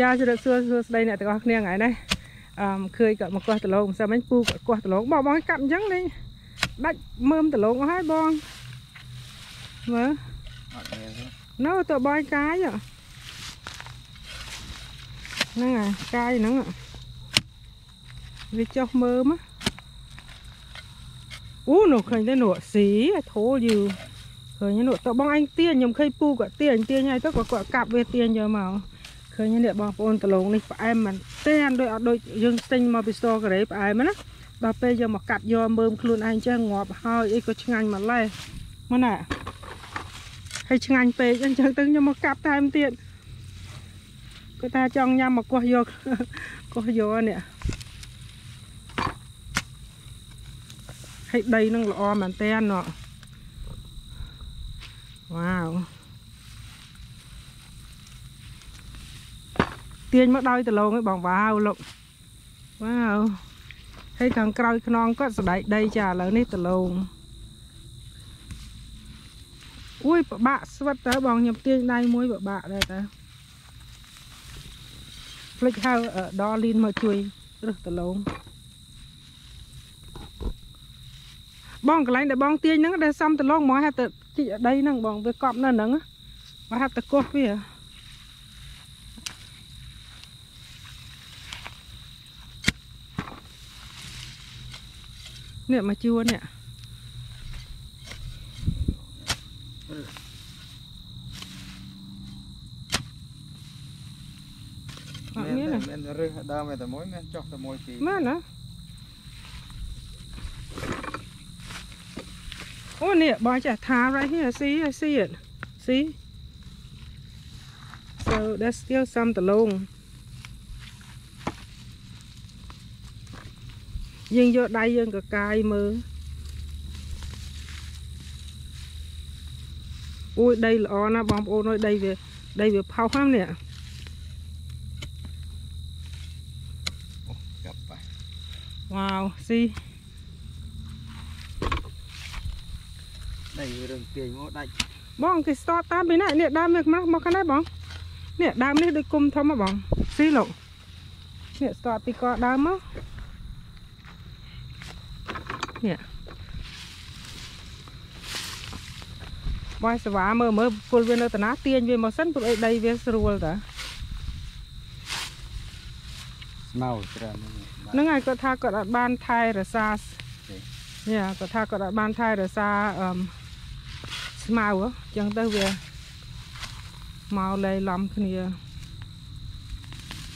ចាជម្រាបសួរសួស្តីអ្នកទាំងអស់គ្នាថ្ងៃនេះអឺឃើញគាត់មកកោះដលងមិនសិនមិញពូគាត់កោះដលងបងបងកាប់អញ្ចឹងលេងដាច់មើមដលងអស់ហើយបងមើលអត់មានទេនៅទៅបាយកាយហ្នឹងហើយកាយហ្នឹងវាចុះមើមអូនោះឃើញទេនោះស៊ី I told you ឃើញនោះតើបងឯងទាញខ្ញុំឃើញពូគាត់ទាញទាញហើយទៅគាត់គាត់កាប់វាទាញយកមក ឃើញនេះបងប្អូនដលងនេះផ្អែមមែនតែនដូចអត់ដូចយើងទិញមកពីស្តកូរ៉េផ្អែមណាដល់ពេលយកមកកាត់យកមើមខ្លួនឯងចេះងាប់ហើយអីក៏ឆ្ងាញ់ម្លេះមកណាហើយឆ្ងាញ់ពេកអញ្ចឹងទៅខ្ញុំមកកាប់ថែមទៀតគាត់ថាចង់ញ៉ាំមកកោះយកកោះយកនេះហើយដីនឹងល្អមែនតើណោះវ៉ាវ ទាញមកដោយដលងឯងបងវ៉ាវលោកវ៉ាវហើយខាងក្រោយខ្នងគាត់សដែកដីចាឥឡូវនេះដលងអួយពិបាកស្វិតតើបងខ្ញុំទាញដៃមួយពិបាកដែរតើភ្លេចហៅអឺដល់លីនមកជួយរឹសដលងបងកន្លែងដែលបងទាញហ្នឹងដែលសំដលងមកហៅទៅជីកដីហ្នឹងបងវាកប់នៅហ្នឹងមកហៅទៅកោះវា នេះមកជួនេះអត់មានទេមានរឹសដើមតែមួយមានចុះតែមួយពីរមែនណាអូនេះបងចាស់ថា right here see I see it see so there's still some តលង យើងយកដៃយើងកកាយមើលអូយដីល្អណាស់បងប្អូនអើយដីវាដីវាផុសហ្នឹងនេះកាប់បា Wow see ដីរឿងទាញមកដាច់បងគេស្តតតាមពីណានេះដើមនេះមកមកខាងនេះបងនេះដើមនេះដូចគុំធំហ៎បងស៊ីលោកនេះស្តតពីកដើមមក នេះបងស្វាមើលមើលពុលវានៅតាណាទាញវាមកសិនពុលអីដីវាស្រួលតាស្មៅច្រើនហ្នឹងហើយគាត់ថាគាត់អត់បានថែរក្សាទេនេះគាត់ថាគាត់អត់បានថែរក្សាអឺមស្មៅហ៎អញ្ចឹងទៅវាមកលេឡំគ្នា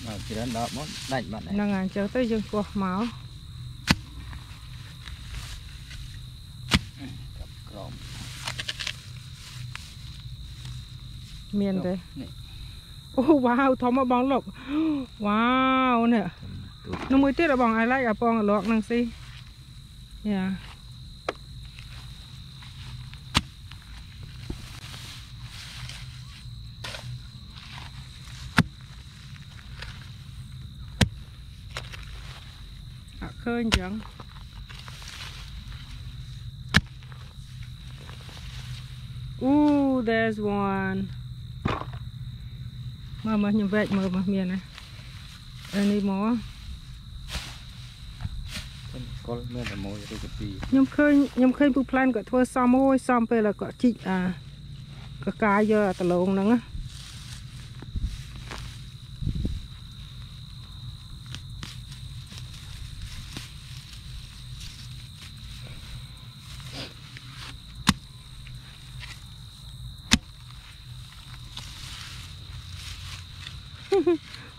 មកច្រើនដកមកដាច់បាត់ហើយហ្នឹងហើយអញ្ចឹងទៅយើងគោះមក កាប់ក្រ មមានទេនេះអូវ៉ាវធំមកបងលោកវ៉ាវនេះទូនោះមួយទៀតហ៎បង I like អាពងអាលក់ហ្នឹងស៊ីយ៉ាអត់ឃើញអញ្ចឹងអូ there's one មើលមើលខ្ញុំវែកមើលមើលមានណា anymore កុលមានតែមួយឬក៏ពីរខ្ញុំឃើញខ្ញុំឃើញពូផ្លានគាត់ធ្វើសំមួយសំពេលហើយគាត់ជីកអាកកាយយកអាដលងហ្នឹងណា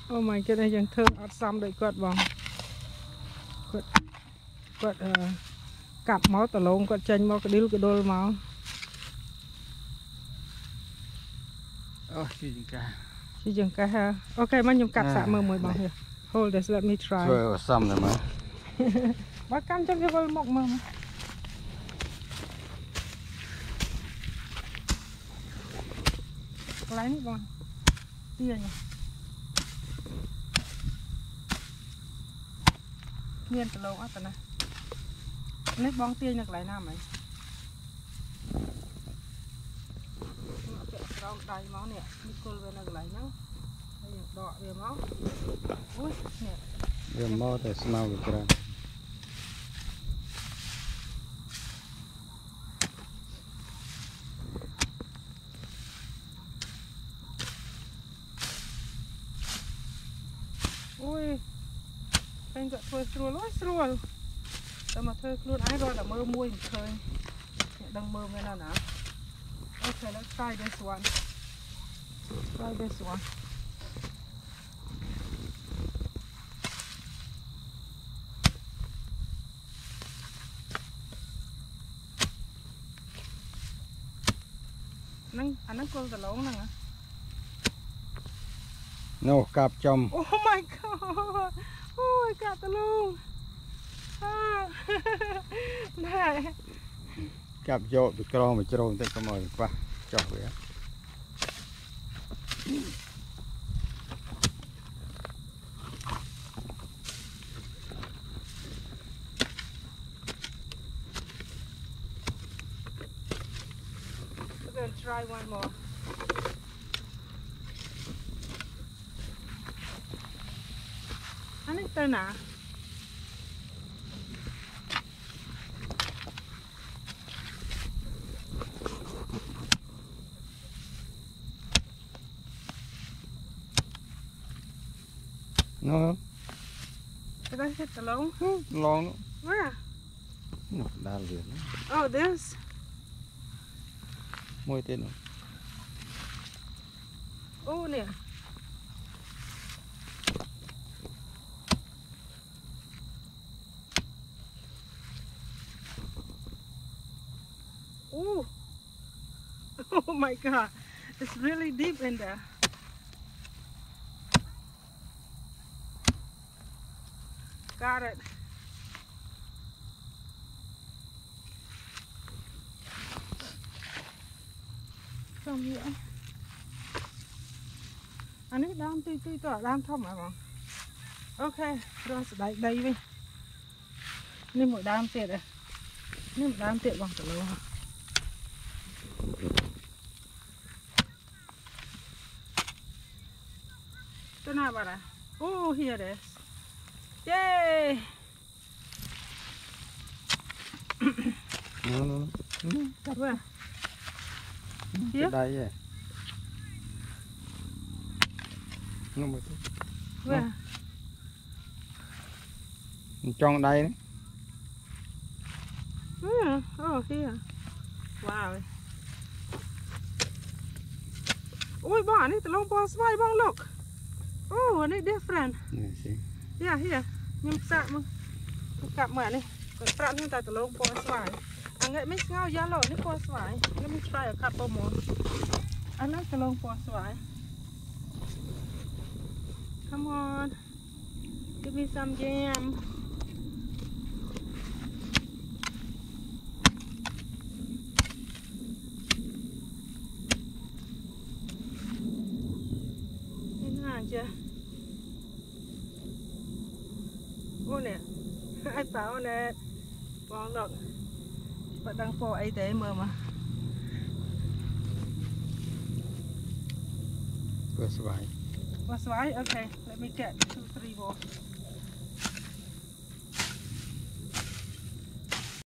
អូ my god យើងធ្វើអត់សមដូចគាត់បងគាត់គាត់អឺកាប់មកដលងគាត់ចេញមកកឌីលកដុលមកអូជីចង្កាជាជាងកែហ่าអូខេមកខ្ញុំកាត់សាក់មើលមួយបង here hold this let me try ធ្វើឲ្យសំតែមើលបើកាន់ចុះវាវិលមកមើលមកកន្លែងនេះបងទាញ មានដលងអត់តាណានេះបងទាញនៅកន្លែងណាមិញពាក់ក្រោមដៃមកនេះនេះគល់វានៅកន្លែងហ្នឹងហើយយើងដកវាមកអូយនេះវាមកតែស្មៅវាច្រើនអូយ ឃើញគាត់ធ្វើស្រួលអូយស្រួលតែមកធ្វើខ្លួនឯងរត់តែមើលមួយមិនឃើញអ្នកដឹងមើលមែនណាណាអូខេ let's try this one try this one ហ្នឹងអាហ្នឹងគល់ដលងហ្នឹងហ៎នោះកាប់ចំ Oh my god អូ យកាត់តលងអើណែកាប់យកទៅក្រងមកជ្រោមតិចកុំឲ្យខ្វះចោះវា We're going to try one more. Anh ấy tên à? នោះ Did I hit the low? ឡង Where? នោះដាល់វា Oh, this. មួយទៀតនោះ Oh, nè. Oh my god. It's really deep in there. Got it. From here. អានេះដើមទីទីទៅដើមធំហ៎បងអូខេរកស្បែកដីវិញនេះមួយដើមទៀ តហ៎នេះមួយដើមទៀតបងទៅលើទៅណាបាត់ហ៎អូ here it is yay នោះនោះនោះកាត់វាទៅដៃឯនោះមួយទៀតវាចង់ដៃនេះ Yeah, oh here wow អូយបងអានេះតឡងពណ៌ស្វាយបង look អូអានេះ different នេះស៊ីយ៉ាហៀខ្ញុំសាកមកកាប់មកអានេះគាត់ប្រាប់ខ្ញុំតែដលងពណ៌ស្វាយអាងាកមិនស្ងោយ៉ាឡូនេះពណ៌ស្វាយខ្ញុំ try a couple more អានេះដលងពណ៌ស្វាយ Come on give me some jam នេះណាចាអូនេះ I found it បង look បាត់ដឹងពណ៌អីទេមើលមកធ្វើស្វាយ What's right? Okay, let me get two, three more.